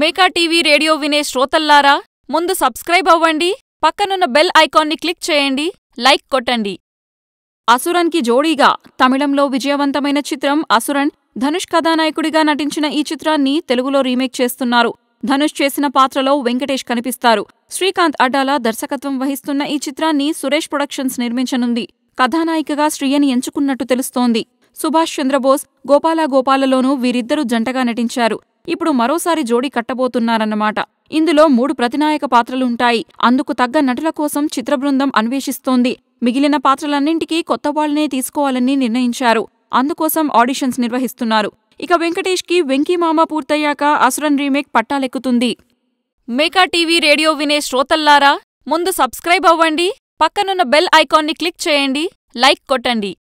Meka TV radio వినే శ్రోతల్లారా ముందు సబ్స్క్రైబ్ అవ్వండి పక్కనున్న బెల్ ఐకాన్ని క్లిక్ చేయండి లైక్ కొట్టండి. అసురన్కి జోడీగా తమిళంలో విజయవంతమైన చిత్రం అసురన్ ధనుష్ కథానాయకుడిగా నటించిన ఈ చిత్రాన్ని తెలుగులో రీమేక్ చేస్తున్నారు. ధనుష్ చేసిన పాత్రలో వెంకటేష్ కనిపిస్తారు. శ్రీకాంత్ అడ్డాల దర్శకత్వం వహిస్తున్న ఈ చిత్రాన్ని సురేష్ ప్రొడక్షన్స్ నిర్మించనుంది. కథానాయికగా శ్రీయని ఎంచుకున్నట్టు తెలుస్తోంది. సుభాష్ చంద్రబోస్ గోపాల గోపాలలోనూ వీరిద్దరూ జంటగా నటించారు. ఇప్పుడు మరోసారి జోడీ కట్టబోతున్నారన్నమాట. ఇందులో మూడు ప్రతినాయక పాత్రలుంటాయి. అందుకు తగ్గ నటుల కోసం చిత్రబృందం అన్వేషిస్తోంది. మిగిలిన పాత్రలన్నింటికీ కొత్త వాళ్ళనే తీసుకోవాలని నిర్ణయించారు. అందుకోసం ఆడిషన్స్ నిర్వహిస్తున్నారు. ఇక వెంకటేష్కి వెంకీమామ పూర్తయ్యాక అసురన్ రీమేక్ పట్టాలెక్కుతుంది. మేకా టీవీ రేడియో వినే శ్రోతల్లారా ముందు సబ్స్క్రైబ్ అవ్వండి పక్కనున్న బెల్ ఐకాన్ని క్లిక్ చేయండి లైక్ కొట్టండి.